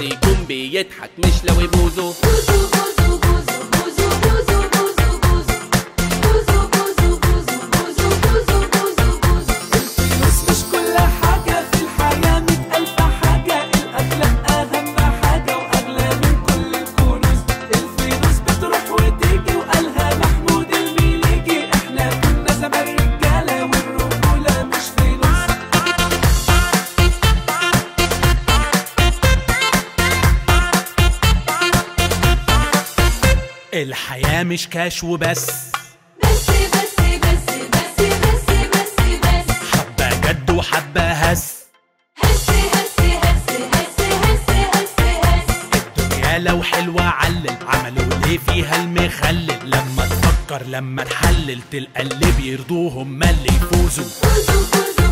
يكون بيضحك مش الحياة مش كاش وبس. بس بس بس بس بس بس بس. حبة جد وحبة هس. هس هس هس هس هس هس هس. الدنيا لو حلوة علل عملوا ليه فيها المخلل. لما تفكر لما تحلل تلقى اللي بيرضوهم ما اللي يفوزوا. بوزو بوزو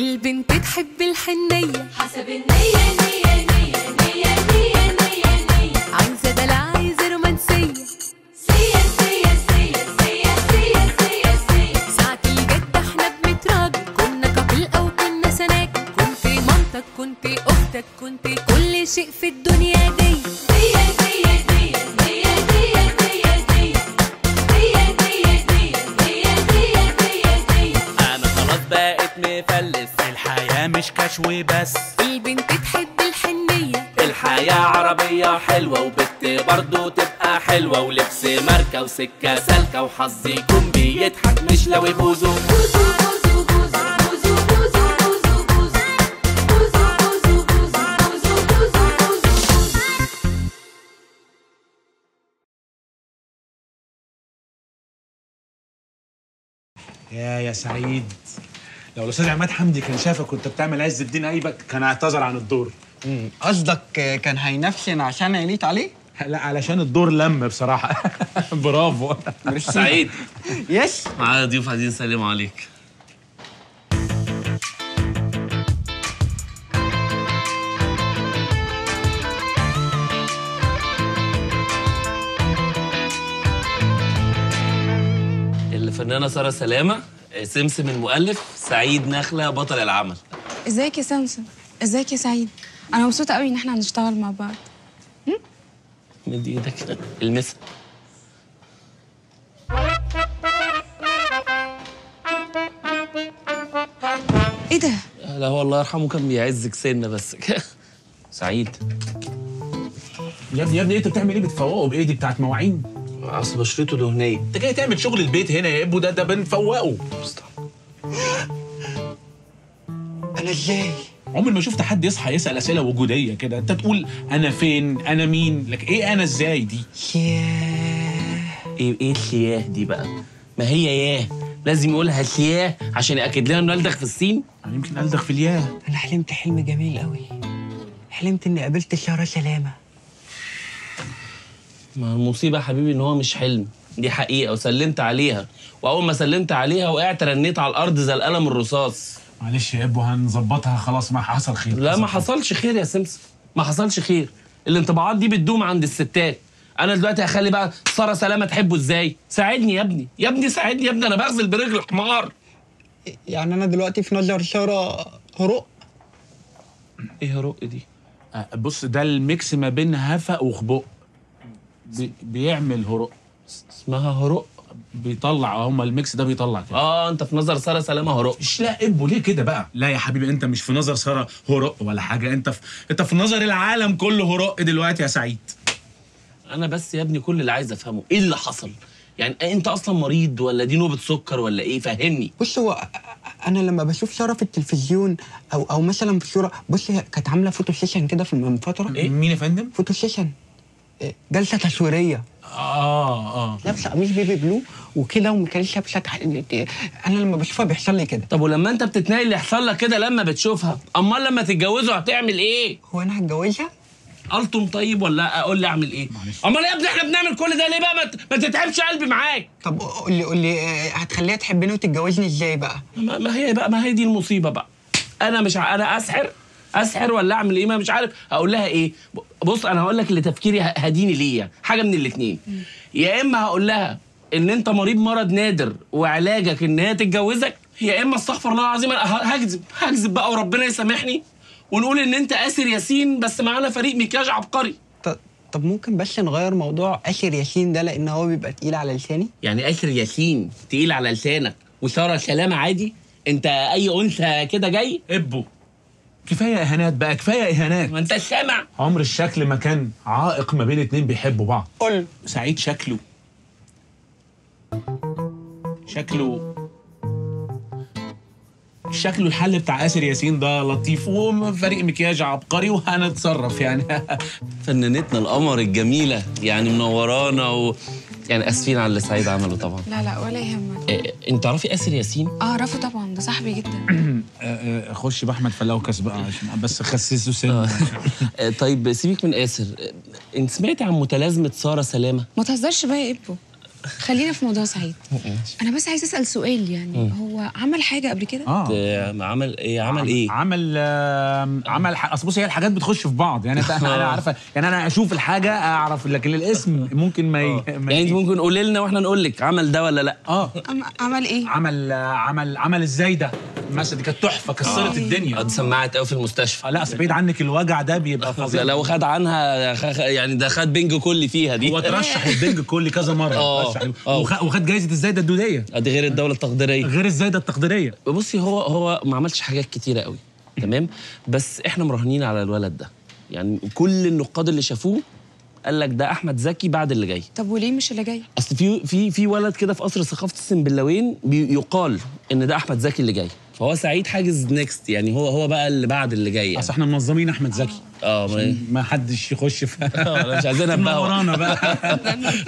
البنت تحب الحنية. حسب النية نية نية. حلوة ولبس ماركة وسكة سالكة وحظي يكون بيضحك مش لو يبوزو يا يا سعيد لو الأستاذ عماد حمدي كان شافك وأنت بتعمل عز الدين ايبك كان اعتذر عن الدور. قصدك كان هينفشن عشان عليت عليه؟ لا علشان الدور لم بصراحة. برافو. سعيد. يس. معايا ضيوف عايزين يسلموا عليك. الفنانة سارة سلامة سمسم المؤلف سعيد نخلة بطل العمل. إزيك يا سمسم إزيك يا سعيد؟ أنا مبسوطة قوي إن إحنا هنشتغل مع بعض. مدي إيدك المسها إيه ده؟ لا هو الله يرحمه كان بيعزك سنة بس. سعيد. يا ابني يا ابني انت بتعمل إيه بتفوقه بايه دي بتاعت مواعين؟ أصل بشرته دهنية انت جاي تعمل شغل البيت هنا يا ابو ده ده بنفوقه. أنا إزاي؟ عمري ما شفت حد يصحى يسأل أسئلة وجودية كده. أنت تقول أنا فين؟ أنا مين؟ لك إيه أنا إزاي دي؟ ياه. إيه إيه الشياه دي بقى؟ ما هي ياه؟ لازم يقولها شياه عشان يأكد لنا إنه ألدغ في السين يعني يمكن ألدغ في الياه. أنا حلمت حلم جميل قوي حلمت إني قابلت ساره سلامة. ما المصيبة يا حبيبي إن هو مش حلم. دي حقيقة وسلمت عليها. وأول ما سلمت عليها وقعت رنيت على الأرض زي القلم الرصاص. معلش يا ابو هنظبطها. خلاص ما حصل خير. لا ما حصلش خير يا سمسم. ما حصلش خير. الانطباعات دي بتدوم عند الستات. أنا دلوقتي هخلي بقى سارة سلامة تحبه إزاي؟ ساعدني يا ابني. يا ابني ساعدني يا ابني. أنا بغزل برجل حمار. يعني أنا دلوقتي في نظر سارة هروق؟ إيه هرق دي؟ آه، بص ده ال mix ما بين هفا وخرق بي بيعمل هرق اسمها هرق بيطلع هما ال mix ده بيطلع كده. آه أنت في نظر سارة سلامة هرق مش لا ابو ليه كده بقى؟ لا يا حبيبي أنت مش في نظر سارة هرق ولا حاجة. أنت في أنت في نظر العالم كله هرق دلوقتي يا سعيد. أنا بس يا ابني كل اللي عايز أفهمه إيه اللي حصل؟ يعني أنت أصلا مريض ولا دي نوبة سكر ولا إيه؟ فهمني. بص هو أنا لما بشوف سارة في التلفزيون أو أو مثلا في صورة بص هي كانت عاملة photo session كده في من فترة. إيه؟ مين يا فندم؟ photo session. إيه، جلسة تصويرية. آه آه. لابسة قميص بيبي بلو. وكده وما كانتش لابسه أنا لما بشوفها بيحصل لي كده. طب ولما أنت بتتنقل اللي يحصل لك كده لما بتشوفها؟ أمال لما تتجوزوا هتعمل إيه؟ هو أنا هتجوزها؟ قلتم طيب ولا أقول لي أعمل إيه؟ أمال يا ابني إحنا بنعمل كل ده ليه بقى؟ ما ت- ما تتعبش قلبي معاك. طب قول لي قول لي آه، هتخليها تحبني وتتجوزني إزاي بقى؟ ما ما هي بقى ما هي دي المصيبة بقى. أنا مش ع... أنا أسحر؟ أسحر ولا أعمل إيه؟ ما مش عارف. أقول لها إيه؟ بص أنا هقول لك اللي تفكيري هديني ليا. حاجة من الاثنين يا إما هقول لها ان انت مريض مرض نادر وعلاجك ان هي تتجوزك يا اما استغفر الله العظيم هكذب هكذب بقى وربنا يسامحني ونقول ان انت آسر ياسين بس معانا فريق مكياج عبقري. طب ممكن بس نغير موضوع آسر ياسين ده لأن هو بيبقى تقيل على لساني؟ يعني آسر ياسين تقيل على لسانك وساره سلامه عادي؟ انت أي أنثى كده جاي؟ ابو كفاية إهانات بقى كفاية إهانات. ما انت سامع. عمر الشكل ما كان عائق ما بين اتنين بيحبوا بعض. قول سعيد شكله. شكله شكله الحل بتاع آسر ياسين ده لطيف وفريق مكياج عبقري وهنتصرف يعني. فنانتنا القمر الجميلة يعني منورانا و... يعني آسفين على اللي سعيد عمله طبعا. لا لا ولا يهمك. إيه، انت تعرفي آسر ياسين؟ اعرفه طبعا ده صاحبي جدا. خش بأحمد فلوكس بقى عشان بس خسسه سنه. آه، طيب سيبك من آسر. آه، انت سمعتي عن متلازمة سارة سلامة؟ ما تهزرش بقى يا ابو خلينا في موضوع سعيد. أنا بس عايز أسأل سؤال يعني. هو عمل حاجة قبل كده؟ آه. آه، عمل إيه؟ عمل إيه؟ عمل آه، عمل ح- أصل بص هي الحاجات بتخش في بعض. يعني أنا عارفه يعني أنا أشوف الحاجة أعرف لكن الاسم ممكن ما, ي... ما يعني أنت ممكن قولي لنا وإحنا نقول لك عمل ده ولا لأ. آه. عم- عمل إيه؟ عمل آه، عمل عمل إزاي ده؟ مثلا دي كانت تحفة كسرت الدنيا. قد سمعت قوي في المستشفى. آه، لا بعيد عنك الوجع ده بيبقى فظيع. لو خد عنها يعني ده خد بنج كلي فيها دي. هو ترشح للبنج كل كذا مرة. آه، ترشح آه. وخ- وخد جايزة الزايدة الدودية. دي غير الدولة التقديرية. غير الزايدة التقديرية. بصي هو هو ما عملش حاجات كتيرة قوي تمام؟ بس إحنا مراهنين على الولد ده. يعني كل النقاد اللي شافوه قال لك ده أحمد زكي بعد اللي جاي. طب وليه مش اللي جاي؟ أصل في في في ولد كده في قصر ثقافة السنبلاوين بيقال إن ده أحمد زكي اللي جاي. فهو سعيد حاجز نيكست يعني هو هو بقى اللي بعد اللي جاي يعني. أصل إحنا منظمين أحمد زكي. آه ما- ما حدش يخش في آه، مش عايزينها بقى. ورانا بقى.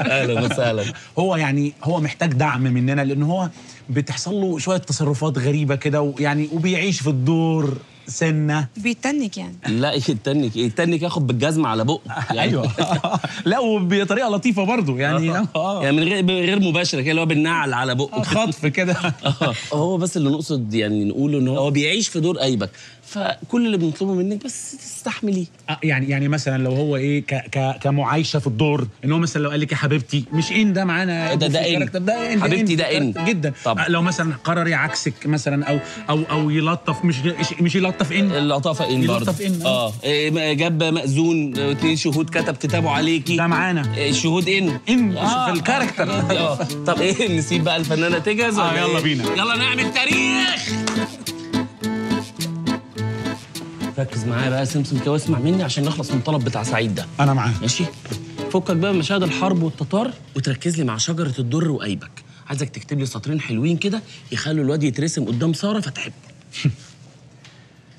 أهلا وسهلا. هو يعني هو محتاج دعم مننا لأن هو بتحصل له شوية تصرفات غريبة كده ويعني وبيعيش في الدور. سنة. بيتنك يعني. لا يتنك يتنك ياخد بالجزمة على بقه. يعني. أيوه. لا وبطريقة لطيفة برضه يعني. آه. يعني من غير غير مباشرة كده اللي هو بالنعل على بقه خطف كده. آه، هو بس اللي نقصد يعني نقوله إن هو بيعيش في دور أيبك. فكل اللي بنطلبه منك بس تستحمليه. آه، يعني يعني مثلا لو هو إيه ك ك كمعايشة في الدور إن هو مثلا لو قال لك يا حبيبتي مش إن ده معانا ده- ده. ال character، ده إن حبيبتي ده. ال character جدا. طبعا. آه، لو مثلا قرر يعاكسك مثلا أو أو أو يلطف مش مش يلطف إن. اللطافة إن برضه. يلطف آه. آه. إيه، جاب مأذون آه، اتنين شهود كتب كتابه عليكي ده معانا. إيه، الشهود إن. إن. آه، في الكاركتر. آه. طب إيه نسيب بقى الفنانة تجهز آه، يلا إيه؟ بينا. يلا نعمل تاريخ. ركز معايا بقى يا سمسم كده واسمع مني عشان نخلص من الطلب بتاع سعيد ده. أنا معاه. ماشي؟ فكك بقى من مشاهد الحرب والتتار وتركز لي مع شجرة الدر وايبك عايزك تكتب لي سطرين حلوين كده يخلوا الواد يترسم قدام سارة فتحبه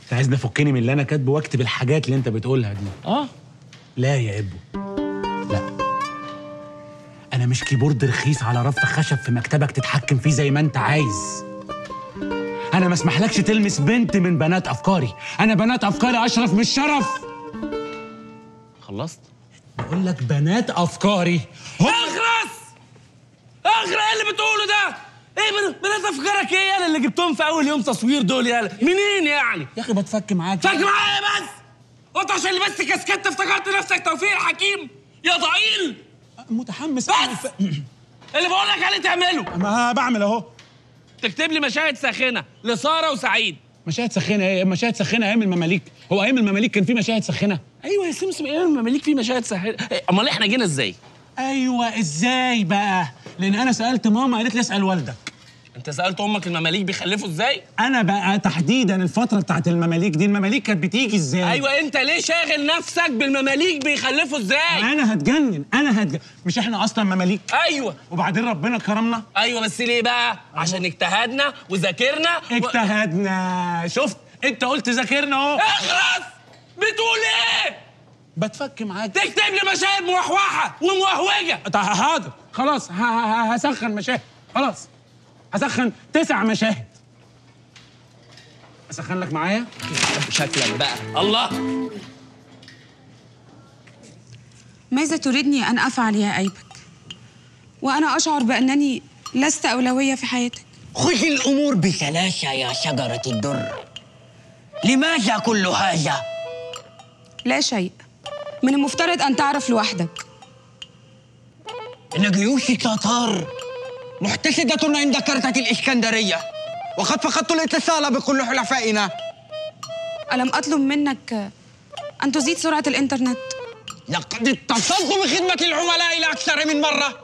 انت عايزني افكني من اللي أنا كاتبه واكتب الحاجات اللي أنت بتقولها دي. آه؟ لا يا إبو. لا. أنا مش كيبورد رخيص على رف خشب في مكتبك تتحكم فيه زي ما أنت عايز. أنا ما اسمحلكش تلمس بنت من بنات أفكاري. أنا بنات أفكاري أشرف من الشرف خلصت؟ بقول لك بنات أفكاري. اخرس اخرس إيه اللي بتقوله ده؟ إيه بن- بنات أفكارك إيه؟ يالا اللي جبتهم في أول يوم تصوير دول يالا. منين يعني؟ يا أخي بتفك معاك. فاكر معايا بس! وانت عشان لبست كاسكت افتكرت نفسك. توفيق الحكيم يا ضئيل متحمس بس! اللي بقول لك عليه تعمله. ما بعمل أهو. تكتب لي مشاهد ساخنة لسارة وسعيد. مشاهد سخينه إيه؟ مشاهد سخينه أيام المماليك. هو أيام المماليك كان في مشاهد سخينه أيوه يا سمسم إيه المماليك في مشاهد ساخنة. أمال إحنا جينا إزاي؟ أيوه إزاي بقى؟ لأن أنا سألت ماما قالت لي أسأل والدك. انت سألت أمك المماليك بيخلفوا إزاي؟ أنا بقى تحديدا الفترة بتاعت المماليك دي المماليك كانت بتيجي إزاي؟ أيوه أنت ليه شاغل نفسك بالمماليك بيخلفوا إزاي؟ أنا هتجنن أنا هتجنن مش إحنا أصلا مماليك. أيوه. وبعدين ربنا كرمنا. أيوه بس ليه بقى؟ عشان اجتهدنا وذاكرنا و... اجتهدنا. شفت؟ أنت قلت ذاكرنا أهو. اخرس بتقول إيه؟ بتفك معاك. تكتب لي مشاهد موحوحة وموهوجة. طب حاضر. خلاص هسخن مشاهد. خلاص. هسخن تسع مشاهد. أسخن لك معايا؟ شكلك بقى. الله! ماذا تريدني أن أفعل يا أيبك؟ وأنا أشعر بأنني لست أولوية في حياتك. خذ الأمور بسلاسة يا شجرة الدر. لماذا كل هذا؟ لا شيء. من المفترض أن تعرف لوحدك. إن جيوش التتار محتشدة عند كرتة الإسكندرية. وقد فقدت الاتصال بكل حلفائنا. ألم أطلب منك أن تزيد سرعة الإنترنت؟ لقد اتصلت بخدمة العملاء لأكثر من مرة.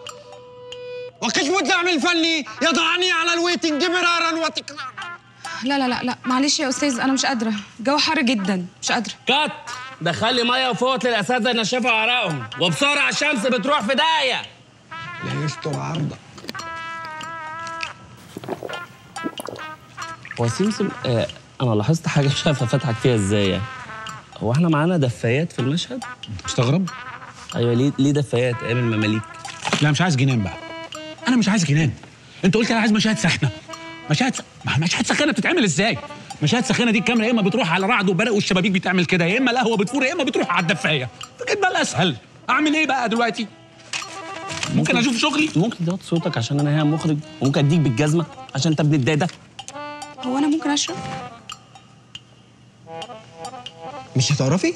وقسم الدعم الفني يضعني على ال waiting مرارا وتكرارا لا لا لا لا. معلش يا أستاذ أنا مش قادرة. الجو حر جدا. مش قادرة. cut. دخلي مية وفوت للأساتذة ينشفوا عرقهم وبسرعة الشمس بتروح في داهية. لا يستر عرضك. هو سمسم آه أنا لاحظت حاجة مش عارف افتحك فيها إزاي يعني؟ هو إحنا معانا دفايات في المشهد؟ مستغرب أيوه ليه ليه دفايات؟ أيام المماليك لا مش عايز جنان بقى. أنا مش عايز جنان. أنت قلت أنا عايز مشاهد سخنه مشاهد س... ما مشاهد سخنه بتتعمل إزاي؟ مشاهد سخنه دي الكاميرا يا إما بتروح على رعد وبرق والشبابيك بتعمل كده يا إما القهوه بتفور يا إما بتروح على الدفاية. فكده بقى الأسهل. أعمل إيه بقى دلوقتي؟ ممكن أشوف شغلي؟ ممكن توطي صوتك عشان أنا هنا مخرج وممكن اديك بالجزمة عشان أنت ابن الدادة. هو أنا ممكن أشرب؟ مش هتعرفي؟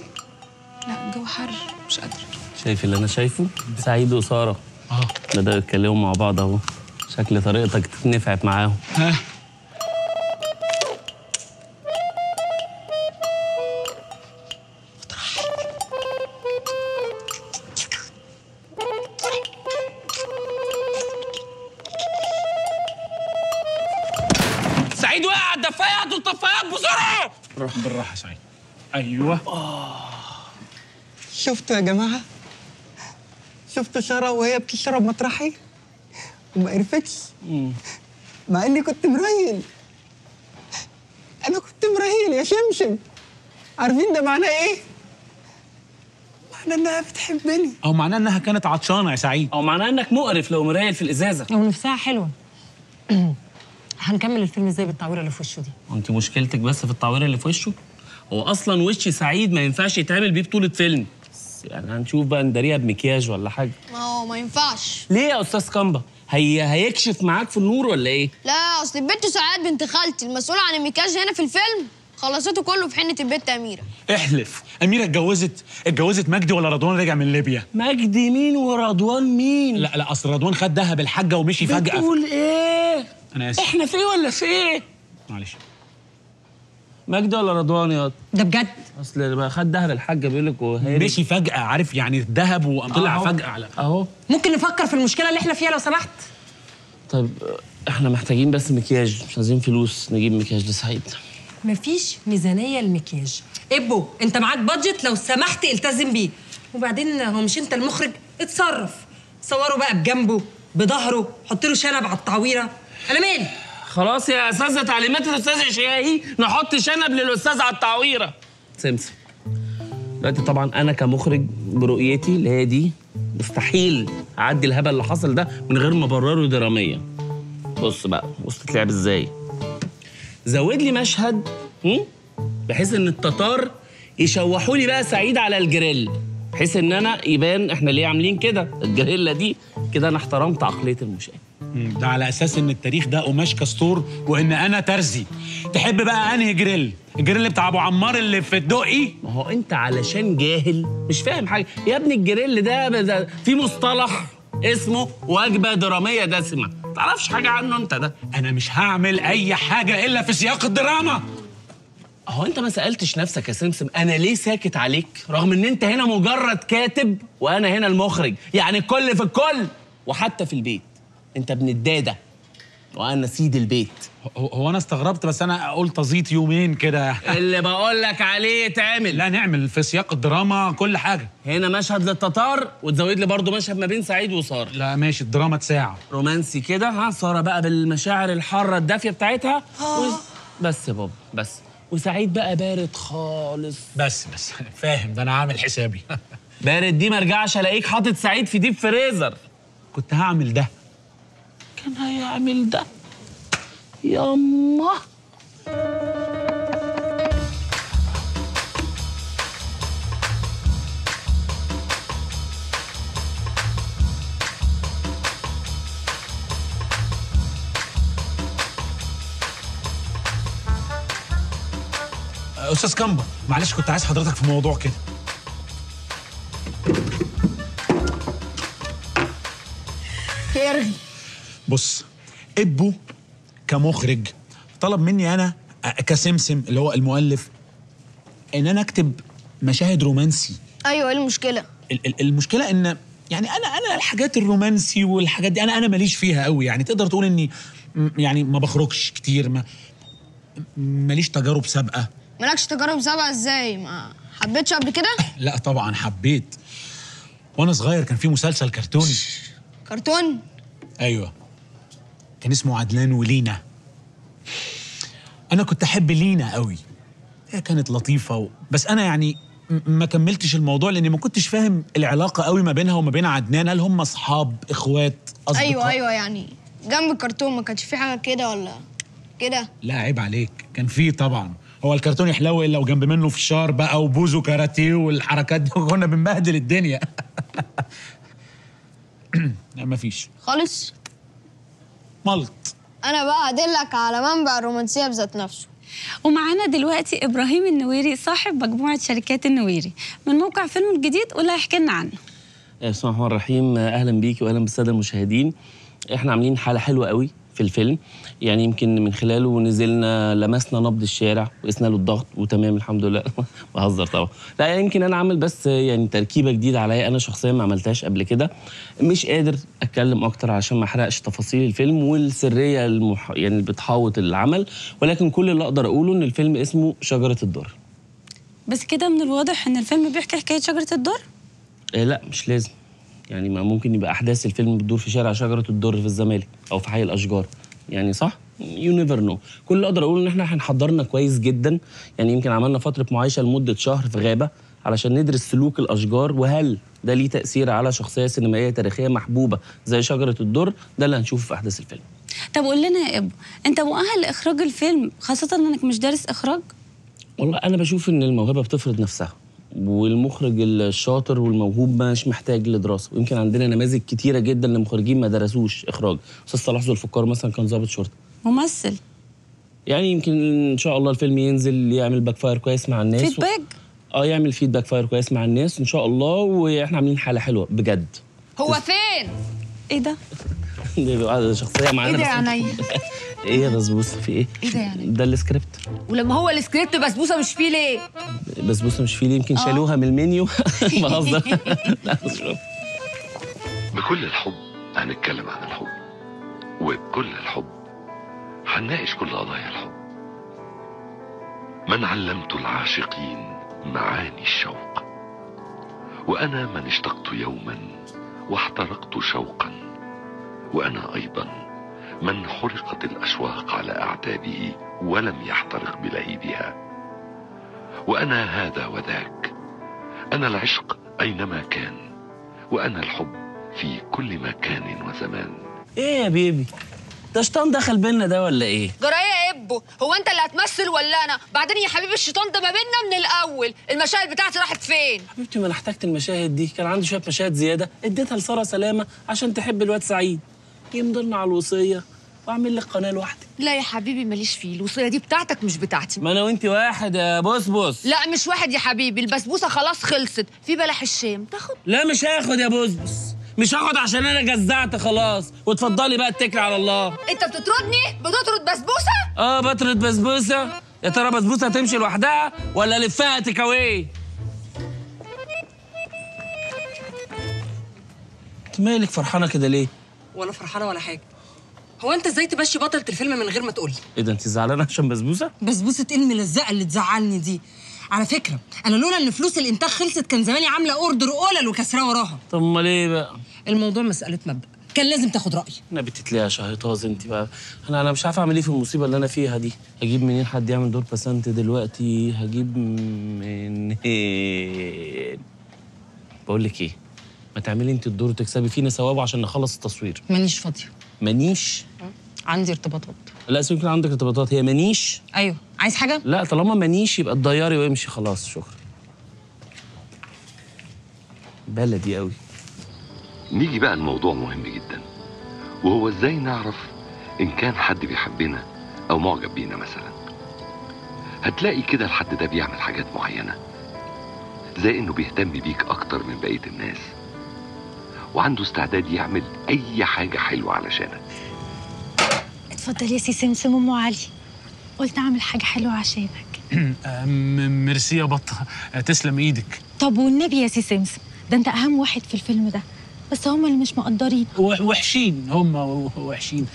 لا الجو حر مش قادرة. شايف اللي أنا شايفه؟ سعيد وسارة. آه. بدأوا يتكلموا مع بعض أهو. شكل طريقتك نفعت معاهم. ها؟ أيوه. شفتوا يا جماعة؟ شفتوا سارة وهي بتشرب مطرحي؟ وما عرفتش مع إني كنت مريل أنا كنت مريل يا شمشم. عارفين ده معناه إيه؟ معناه إنها بتحبني. أو معناه إنها كانت عطشانة يا سعيد. أو معناه إنك مقرف لو مرايل في الإزازة. أو نفسها حلوة. هنكمل الفيلم إزاي بالتعويره اللي في وشه دي؟ أنت مشكلتك بس في التعويره اللي في وشه؟ هو أصلا وش سعيد ما ينفعش يتعمل بيه بطولة فيلم. بس يعني هنشوف بقى نداريها بمكياج ولا حاجة. ما هو ما ينفعش. ليه يا أستاذ كامبا؟ هي هيكشف معاك في النور ولا إيه؟ لا أصل البنت سعاد بنت خالتي المسؤولة عن المكياج هنا في الفيلم. خلصته كله في حنة البنت أميرة. احلف. أميرة اتجوزت اتجوزت مجدي ولا رضوان رجع من ليبيا؟ مجدي مين ورضوان مين؟ لا لا أصل رضوان خد دهب الحاجة ومشي فجأة. بتقول إيه؟ أنا آسف. إحنا في ولا في إيه؟ معلش. مجدي ولا رضوان يا ده بجد؟ اصل بقى خد دهب الحاجة بيقول لك وهي مشي فجأة عارف يعني الذهب وقام طلع أهو. فجأة على أهو. ممكن نفكر في المشكلة اللي إحنا فيها لو سمحت؟ طيب إحنا محتاجين بس مكياج مش عايزين فلوس نجيب مكياج لسعيد مفيش ميزانية للمكياج ابو انت معاك بادجت لو سمحت التزم بيه. وبعدين هو مش انت المخرج؟ اتصرف. صوره بقى بجنبه بظهره حط له شنب على التعويره أنا مالي خلاص يا أستاذة تعليمات الأستاذ شياهي نحط شنب للاستاذ على التعويرة. سمسم. دلوقتي طبعا أنا كمخرج برؤيتي اللي هي دي مستحيل أعدي الهبل اللي حصل ده من غير ما أبرره دراميا. بص بقى بص تتلعب إزاي. زود لي مشهد؟ بحيث إن التتار يشوحوا لي بقى سعيد على الجريل. بحيث إن أنا يبان إحنا ليه عاملين كده؟ الجريلا دي. كده أنا احترمت عقلية المشاهد. ده على أساس إن التاريخ ده قماش كستور وإن أنا ترزي. تحب بقى أنهي جريل؟ الجريل بتاع أبو عمار اللي في الدقي؟ ما هو أنت علشان جاهل مش فاهم حاجة. يا ابني الجريل ده, ده في مصطلح اسمه وجبة درامية دسمة. تعرفش حاجة عنه أنت ده؟ أنا مش هعمل أي حاجة إلا في سياق الدراما. هو أنت ما سألتش نفسك يا سمسم أنا ليه ساكت عليك؟ رغم إن أنت هنا مجرد كاتب وأنا هنا المخرج. يعني الكل في الكل وحتى في البيت. انت ابن الداده وأنا سيد البيت. هو, أنا استغربت بس أنا قلت ازيط يومين كده. اللي بقول لك عليه يتعمل. لا نعمل في سياق الدراما كل حاجة. هنا مشهد للتتار وتزود لي برضو مشهد ما بين سعيد وسارة. لا ماشي الدراما تساعة رومانسي كده ها؟ سارة بقى بالمشاعر الحارة الدافية بتاعتها. و... بس يا بابا بس. وسعيد بقى بارد خالص. بس بس. فاهم ده أنا عامل حسابي. بارد دي ما ارجعش الاقيك حاطط سعيد في ديب فريزر. كنت هعمل ده. كان هيعمل ده؟ ياما. أستاذ كامبا معلش كنت عايز حضرتك في موضوع كده. خير بص ابو كمخرج طلب مني أنا كسمسم اللي هو المؤلف إن أنا أكتب مشاهد رومانسي. أيوه إيه المشكلة؟ ال- ال- المشكلة إن يعني أنا أنا الحاجات الرومانسي والحاجات دي أنا أنا ماليش فيها قوي يعني تقدر تقول إني يعني ما بخرجش كتير ما ماليش تجارب سابقة. مالكش تجارب سابقة إزاي؟ ما حبيتش قبل كده؟ لا طبعا حبيت. وأنا صغير كان في مسلسل كرتوني. كرتون؟ أيوه. كان اسمه عدنان ولينا. أنا كنت أحب لينا قوي. هي كانت لطيفة و... بس أنا يعني ما كملتش الموضوع لأني ما كنتش فاهم العلاقة قوي ما بينها وما بين عدنان. هل هم أصحاب إخوات أصدقاء؟ أيوه أيوه يعني جنب الكرتون ما كانش في حاجة كده ولا كده؟ لا عيب عليك. كان في طبعا. هو الكرتون يحلو إلا وجنب منه فشار بقى وبوزو كاراتيه والحركات دي. كنا بنبهدل الدنيا. لا مفيش خالص؟ ملط. أنا بقى هدلك على منبع الرومانسية بذات نفسه. ومعانا دلوقتي إبراهيم النويري صاحب مجموعة شركات النويري. من موقع فيلم الجديد واللي هيحكي لنا عنه. بسم الله الرحمن الرحيم. أهلا بيكي واهلا بالسادة المشاهدين. إحنا عاملين حاله حلوة قوي. في الفيلم. يعني يمكن من خلاله نزلنا لمسنا نبض الشارع وقسنا له الضغط وتمام الحمد لله. بهزر طبعا. لا يمكن أنا عامل بس يعني تركيبة جديدة عليا. أنا شخصيا ما عملتهاش قبل كده. مش قادر أتكلم أكتر عشان ما أحرقش تفاصيل الفيلم والسرية المح... يعني اللي بتحاوط العمل. ولكن كل اللي أقدر أقوله إن الفيلم اسمه شجرة الدر. بس كده من الواضح إن الفيلم بيحكي حكاية شجرة الدر؟ آه لا مش لازم. يعني ما ممكن يبقى أحداث الفيلم بتدور في شارع شجرة الدر في الزمالك أو في حي الأشجار. يعني صح؟ you never know كل اللي أقدر أقوله إن إحنا هنحضرنا كويس جدا. يعني يمكن عملنا فترة معايشه لمدة شهر في غابة علشان ندرس سلوك الأشجار وهل ده ليه تأثير على شخصية سينمائية تاريخية محبوبة زي شجرة الدر؟ ده اللي هنشوفه في أحداث الفيلم. طب قول لنا يا ابو أنت مؤهل لإخراج الفيلم خاصة إنك مش دارس إخراج؟ والله أنا بشوف إن الموهبة بتفرض نفسها. والمخرج الشاطر والموهوب مش محتاج لدراسة. ويمكن عندنا نماذج كتيرة جدا لمخرجين ما درسوش إخراج. أستاذ صلاح ذو الفقار مثلا كان ضابط شرطة. ممثل. يعني يمكن إن شاء الله الفيلم ينزل يعمل backfire كويس مع الناس feedback آه يعمل feedback fire كويس مع الناس إن شاء الله وإحنا عاملين حالة حلوة بجد. هو فين؟ إيه ده؟ دي شخصية معانا إيه ده يا عينيا؟ إيه يا بسبوسة في إيه؟ إيه ده يعني؟ ده السكريبت ولما هو السكريبت بسبوسة مش فيه ليه؟ بسبوسة مش فيه ليه يمكن شالوها من المنيو بهزر لا. بكل الحب هنتكلم عن الحب وبكل الحب هنناقش كل قضايا الحب من علمت العاشقين معاني الشوق وأنا من اشتقت يوما واحترقت شوقا وأنا أيضا. من حرقت الاشواق على أعتابه ولم يحترق بلهيبها. وأنا هذا وذاك. أنا العشق أينما كان. وأنا الحب في كل مكان وزمان. إيه يا بيبي؟ ده شيطان دخل بينا ده ولا إيه؟ جراية يا إبو هو أنت اللي هتمثل ولا أنا؟ بعدين يا حبيبي الشيطان ده ما بيننا من الأول. المشاهد بتاعتي راحت فين؟ حبيبتي ما أنا احتجت المشاهد دي. كان عندي شوية مشاهد زيادة. اديتها لسارة سلامة عشان تحب الواد سعيد. يمضلنا على الوصية. واعمل لك قناة لوحدك لا يا حبيبي ماليش فيه. الوصية دي بتاعتك مش بتاعتي. ما أنا وانت واحد يا بصبص لا مش واحد يا حبيبي. البسبوسة خلاص خلصت. في بلح الشام. تاخد. لا مش هاخد يا بصبص مش هاخد عشان أنا جزعت خلاص. واتفضلي بقى اتكلي على الله. أنت بتطردني؟ بتطرد بسبوسة؟ آه بطرد بسبوسة. يا ترى بسبوسة هتمشي لوحدها ولا لفها تكاوي؟ أنت مالك فرحانة كده ليه؟ ولا فرحانة ولا حاجة. هو أنت إزاي تمشي بطلة الفيلم من غير ما تقولي إيه ده أنت زعلانة عشان بسبوسة؟ بسبوسة إيه الملزقه اللي تزعلني دي؟ على فكرة أنا لولا إن فلوس الإنتاج خلصت كان زماني عاملة اوردر قلل وكسراه وراها. طب أمال إيه بقى؟ الموضوع مسألة مبدأ. كان لازم تاخد رايي أنا بتتلاقى شهيطاز أنت بقى. أنا أنا مش عارف أعمل إيه في المصيبة اللي أنا فيها دي. هجيب منين حد يعمل دور بسنت دلوقتي؟ هجيب منين؟ بقول لك إيه ما تعملي انت الدور وتكسبي فينا ثواب عشان نخلص التصوير. مانيش فاضية. منيش عندي ارتباطات. لا سيبك يمكن عندك ارتباطات. هي منيش أيوه. عايز حاجة؟ لا طالما منيش يبقى تضيري وامشي. خلاص شكرا. بلدي قوي نيجي بقى الموضوع مهم جدا. وهو إزاي نعرف إن كان حد بيحبنا أو معجب بينا مثلا؟ هتلاقي كده الحد ده بيعمل حاجات معينة زي إنه بيهتم بيك أكتر من بقية الناس. وعنده استعداد يعمل أي حاجة حلوة علشانك. اتفضل يا سي سمسم ام علي. قلت أعمل حاجة حلوة عشانك ميرسي يا بطة. تسلم إيدك. طب والنبي يا سي سمسم؟ ده أنت أهم واحد في الفيلم ده. بس هم اللي مش مقدرين. وح- وحشين. هم وحشين.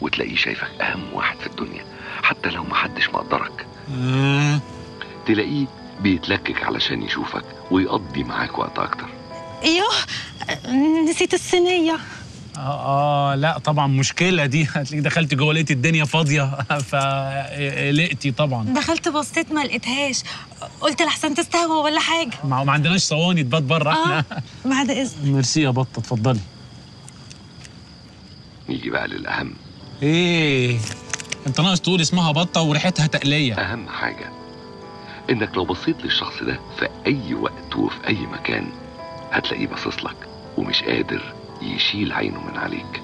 وتلاقيه شايفك أهم واحد في الدنيا. حتى لو محدش مقدرك. آه. تلاقيه بيتلكك علشان يشوفك ويقضي معاك وقت أكتر. أيوه نسيت الصينية. آه آه لا طبعا مشكلة دي. هتلاقي دخلت جوه لقيت الدنيا فاضية. فقلقتي طبعا. دخلت بصيت ما لقيتهاش. قلت لحسن تستهوى ولا حاجة. ما ما عندناش صواني تبات بره آه إحنا بعد اذنك ميرسي يا بطة اتفضلي. نيجي بقى للأهم. إيه انت ناقص تقول اسمها بطة وريحتها تقلية. أهم حاجة إنك لو بصيت للشخص ده في أي وقت وفي أي مكان هتلاقيه باصص لك ومش قادر يشيل عينه من عليك.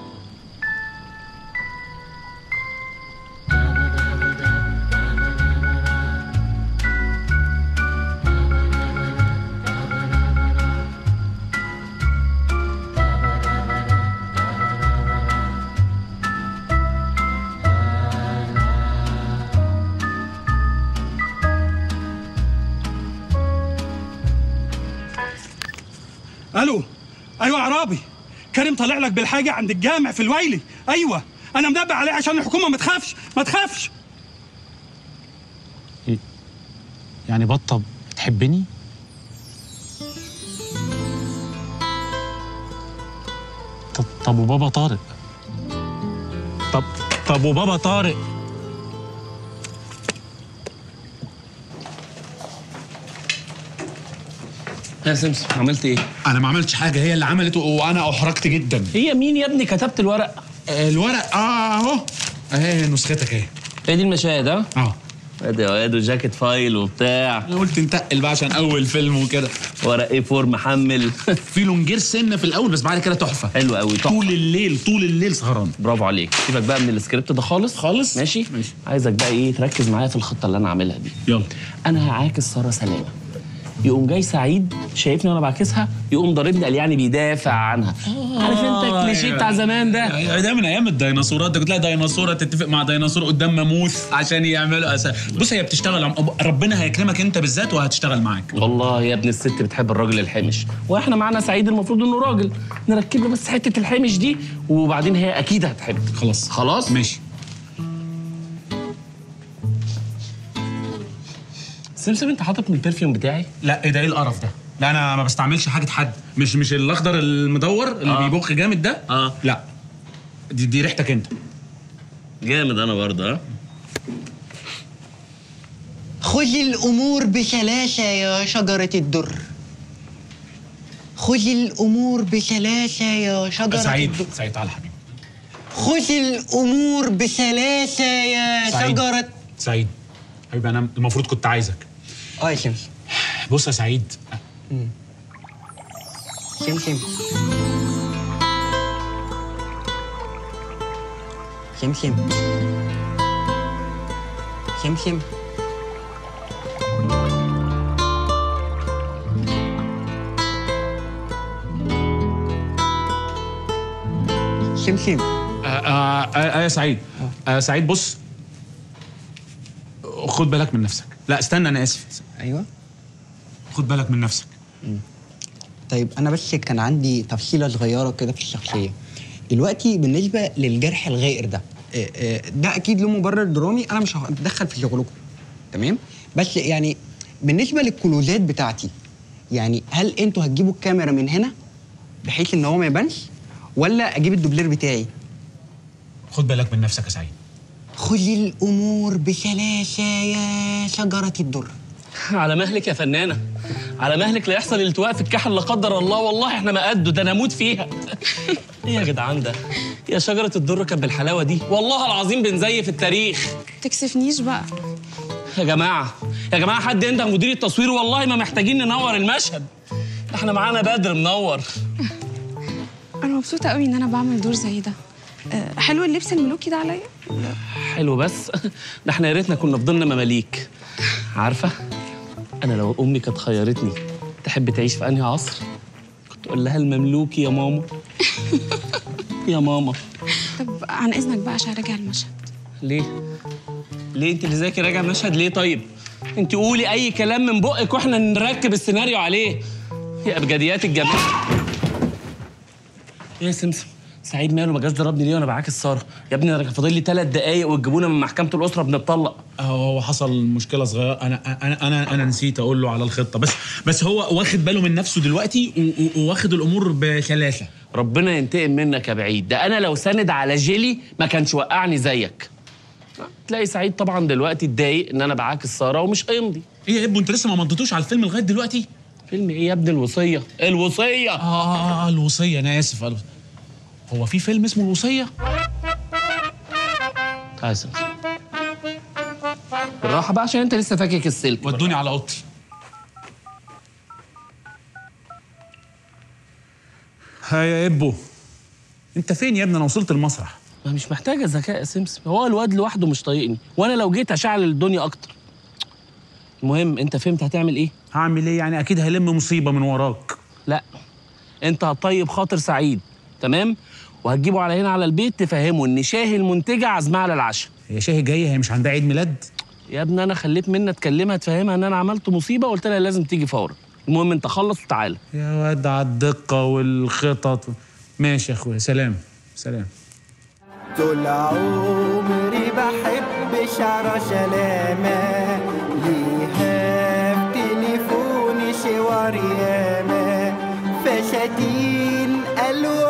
بالحاجة عند الجامع في الويلي. أيوه. أنا منبه عليه عشان الحكومة ما تخافش ما تخافش. يعني بطة بتحبني؟ طب طب وبابا طارق؟ طب طب وبابا طارق؟ يا سمسم عملت إيه؟ أنا ما عملتش حاجة هي اللي عملت وأنا أحرجت جدا. هي مين يا ابني كتبت الورق؟ الورق؟ آه أهو. أهي نسختك أهي. هي دي المشاهد ها؟ آه. ادي واد وجاكيت فايل وبتاع. أنا قلت نتقل بقى عشان أول فيلم وكده. ورق إيه فور محمل. في لونجير سنة في الأول بس بعد كده تحفة. حلو قوي تحفة. طول الليل طول الليل سهران. برافو عليك. سيبك بقى من السكريبت ده خالص. خالص؟ ماشي؟ ماشي. عايزك بقى إيه تركز معايا في الخطة اللي أنا عاملها دي. يلا. أنا هعاكس سارة سلامه يقوم جاي سعيد شايفني وأنا بعكسها يقوم ضاربني قال يعني بيدافع عنها. عارف انت الكليشيه بتاع زمان ده؟ ده من أيام الديناصورات ده تلاقي ديناصورة تتفق مع ديناصور قدام ماموث عشان يعملوا أسا... بص هي بتشتغل عم... ربنا هيكرمك أنت بالذات وهتشتغل معاك. والله يا ابن الست بتحب الراجل الحمش وإحنا معانا سعيد المفروض إنه راجل. نركب له بس حتة الحمش دي وبعدين هي أكيد هتحب. خلاص. خلاص؟ ماشي. سمسم انت حاطط من البرفيوم بتاعي؟ لا إيه ده؟ إيه القرف ده؟ لا أنا ما بستعملش حاجة حد. مش مش الاخضر المدور اللي آه. آه. بيبخ جامد ده؟ آه. لا. دي دي ريحتك انت. جامد أنا برضه ها خذ الأمور بسلاسة يا شجرة الدر. خذ الأمور بسلاسة يا شجرة سعيد الدر. سعيد تعالى حبيبي. خذ الأمور بسلاسة يا سعيد. شجرة سعيد. حبيبي أنا المفروض كنت عايزك. آه يا شمس. بص يا سعيد. سمسم سمسم سمسم سمسم آه آه آه آه يا سعيد. آه سعيد بص. خد بالك من نفسك. لا استنى أنا آسف. أيوه. خد بالك من نفسك. طيب أنا بس كان عندي تفصيلة صغيرة كده في الشخصية. دلوقتي بالنسبة للجرح الغائر ده آه، آه، ده أكيد له مبرر درامي أنا مش هتدخل في شغلكم. تمام؟ بس يعني بالنسبة للكلوزات بتاعتي يعني هل أنتوا هتجيبوا الكاميرا من هنا بحيث إن هو ما يبانش ولا أجيب الدوبلير بتاعي؟ خد بالك من نفسك يا سعيد. خذي الأمور بسلاسه يا شجرة الدر. على مهلك يا فنانة. على مهلك لا يحصل التواء في الكحل لا قدر الله والله إحنا ما قده ده أنا أموت فيها. إيه يا جدعان ده يا شجرة الدر كانت بالحلاوة دي. والله العظيم بنزيف التاريخ. تكسفنيش بقى. يا جماعة يا جماعة حد ينده مدير التصوير؟ والله ما محتاجين ننور المشهد. إحنا معانا بدر منور. أنا مبسوطة قوي إن أنا بعمل دور زي ده. آه، حلو اللبس الملوكي ده عليا؟ حلو بس. ده إحنا يا ريتنا كنا فضلنا مماليك. عارفة؟ أنا لو أمي كانت خيرتني تحب تعيش في أنهي عصر؟ كنت أقول لها المملوكي يا ماما. يا ماما. طب عن إذنك بقى عشان اراجع المشهد. ليه؟ ليه أنت اللي راجع مشهد ليه طيب؟ أنت قولي أي كلام من بقك وإحنا نركب السيناريو عليه. يا إبجديات الجمال. إيه يا سمسم. سعيد ماله ما جاش ضربني ليه؟ وأنا بعاكس ساره يا ابني أنا فاضل لي ثلاث دقايق وتجيبونا من محكمة الأسرة بنتطلق. هو حصل مشكلة صغيرة. أنا أنا أنا أنا نسيت أقول له على الخطة. بس بس هو واخد باله من نفسه دلوقتي وواخد الأمور بسلاسه ربنا ينتقم منك يا بعيد. ده أنا لو ساند على جيلي ما كانش وقعني زيك. تلاقي سعيد طبعا دلوقتي اتضايق إن أنا بعاكس ساره ومش هيمضي إيه يا ابو انت لسه ما مضيتوش على الفيلم لغاية دلوقتي؟ فيلم إيه يا ابني الوصية؟ الوصية. آه آه آه الوصية. أنا آسف. هو في فيلم اسمه الوصية؟ تعال يا سمسم بالراحة بقى عشان انت لسه فاكك السلك. ودوني على أوضتي. ها يا ابو انت فين يا ابني؟ أنا وصلت المسرح. ما مش محتاجة ذكاء يا سمسم هو الواد لوحده مش طايقني. وأنا لو جيت هشعل الدنيا أكتر. المهم أنت فهمت هتعمل إيه؟ هعمل إيه يعني؟ أكيد هلم مصيبة من وراك. لا. أنت هتطيب خاطر سعيد. تمام؟ وهتجيبه على هنا على البيت تفهمه إن شاهي المنتجة عازماه على العشاء. هي شاهي جاية هي مش عندها عيد ميلاد؟ يا ابني أنا خليت منى تكلمها تفهمها إن أنا عملت مصيبة وقلت لها لازم تيجي فورا. المهم أنت خلص وتعالى. يا واد على الدقة والخطط. ماشي يا أخويا سلام سلام. طول عمري بحب شعر سلامة. ليها في تليفوني شوار ياما. فساتين ألوان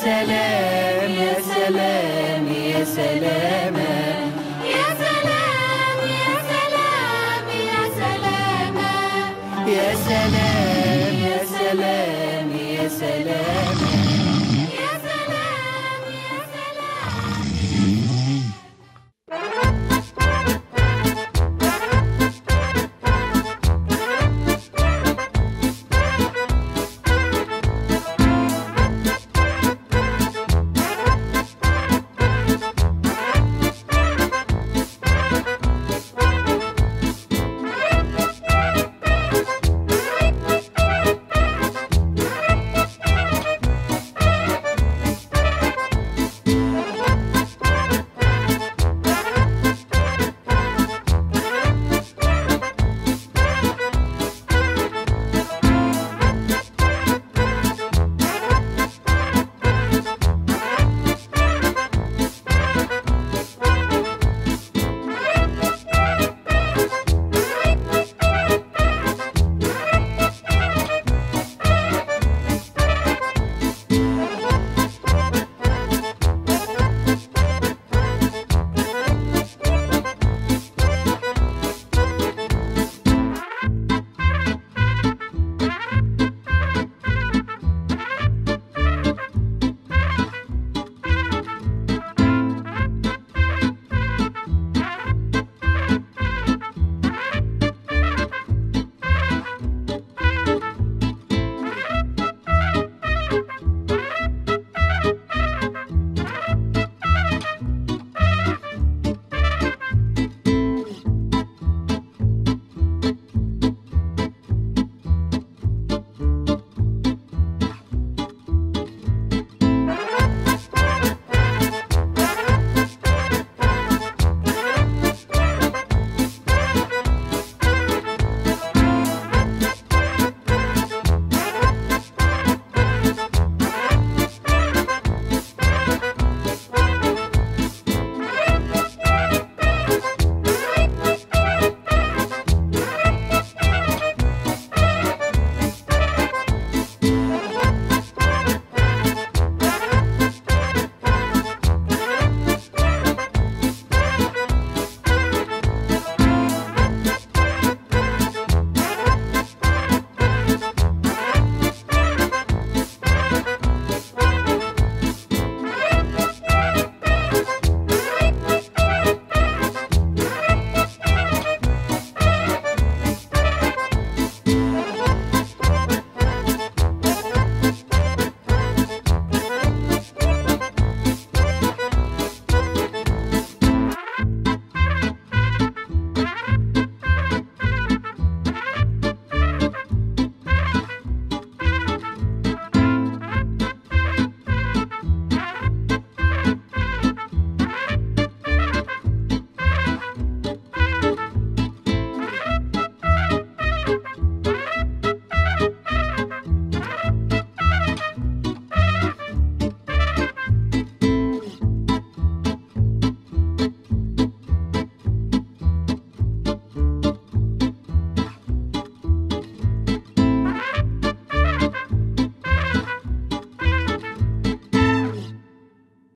سلام يا سلام يا سلام.